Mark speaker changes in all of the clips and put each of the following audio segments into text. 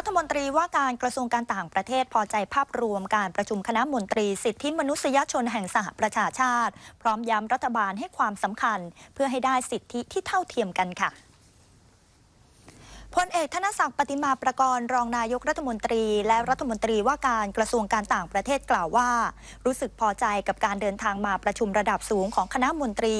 Speaker 1: รัฐมนตรีว่าการกระทรวงการต่างประเทศพอใจภาพรวมการประชุมคณะมนตรีสิทธิมนุษยชนแห่งสหประชาชาติ พร้อมย้ำรัฐบาลให้ความสำคัญ เพื่อให้ได้สิทธิที่เท่าเทียมกันค่ะ พลเอกธนศักดิ์ปฏิมาประกรณ์รองนายกรัฐมนตรี และรัฐมนตรีว่าการกระทรวงการต่างประเทศกล่าวว่า รู้สึกพอใจกับการเดินทางมาประชุมระดับสูงของคณะมนตรี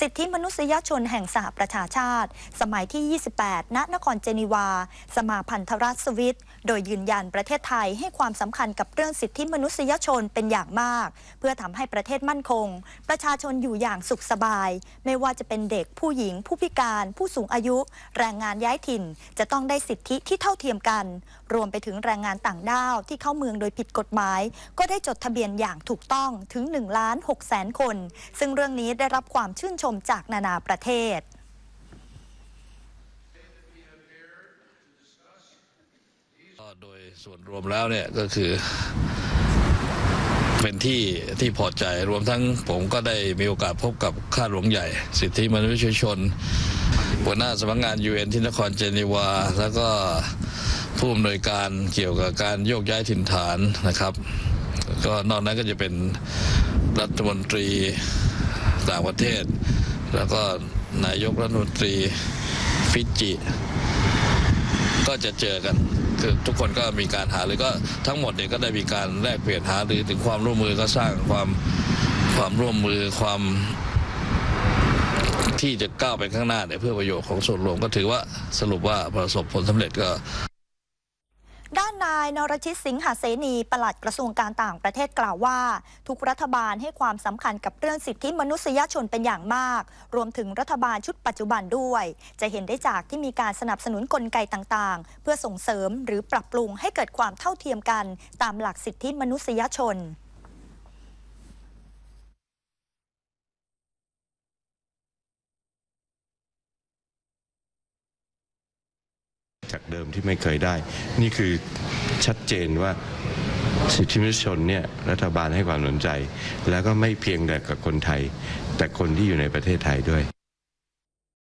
Speaker 1: สิทธิมนุษยชนแห่งสหประชาชาติ สมัยที่ 28 ณนครเจนีวา สมาพันธรัฐสวิต โดยยืนยันประเทศไทยให้ความสำคัญกับเรื่องสิทธิมนุษยชนเป็นอย่างมาก เพื่อทำให้ประเทศมั่นคง ประชาชนอยู่อย่างสุขสบาย ไม่ว่าจะเป็นเด็กผู้หญิง ผู้พิการ ผู้สูงอายุ แรงงานย้ายถิ่นจะต้องได้สิทธิที่เท่าเทียมกัน รวมไปถึงแรงงานต่างด้าวที่เข้าเมืองโดยผิดกฎหมาย ก็ได้จดทะเบียนอย่างถูกต้องถึง1ล้าน6แสนคน ซึ่งเรื่องนี้ได้รับความชื่นชมจากนานาประเทศ
Speaker 2: โดยส่วนรวมแล้วเนี่ยก็คือ เป็นที่ที่พอใจรวมทั้งผมก็ได้มีโอกาสพบกับข้าหลวงใหญ่ สิทธิมนุษยชนหัวหน้าสำนักงานยูเอ็นที่นครเจนีวา แล้วก็ผู้อำนวยการเกี่ยวกับการโยกย้ายถิ่นฐานนะครับ ก็นอกนั้นก็จะเป็นรัฐมนตรีต่างประเทศ แล้วก็นายกรัฐมนตรีฟิจิ ก็จะเจอกัน คือทุกคนก็มีการหารือก็ทั้งหมดเนี่ยก็ได้มีการแลกเปลี่ยนหาหรือถึงความร่วมมือก็สร้างความความร่วมมือความที่จะก้าวไปข้างหน้าเนี่ยเพื่อประโยชน์ของส่วนรวมก็ถือว่าสรุปว่าประสบผลสำเร็จก็า
Speaker 1: นนายนรชิตสิงหาเสนีปลัดกระทรวงการต่างประเทศกล่าวว่า ทุกรัฐบาลให้ความสำคัญกับเรื่องสิทธิมนุษยชนเป็นอย่างมาก รวมถึงรัฐบาลชุดปัจจุบันด้วย จะเห็นได้จากที่มีการสนับสนุนกลไกต่างๆ เพื่อส่งเสริมหรือปรับปรุงให้เกิดความเท่าเทียมกัน ตามหลักสิทธิมนุษยชน
Speaker 3: จากเดิมที่ไม่เคยได้ นี่คือชัดเจนว่าสิทธิมนุษยชนเนี่ยรัฐบาลให้ความสนใจ แล้วก็ไม่เพียงแต่กับคนไทย แต่คนที่อยู่ในประเทศไทยด้วย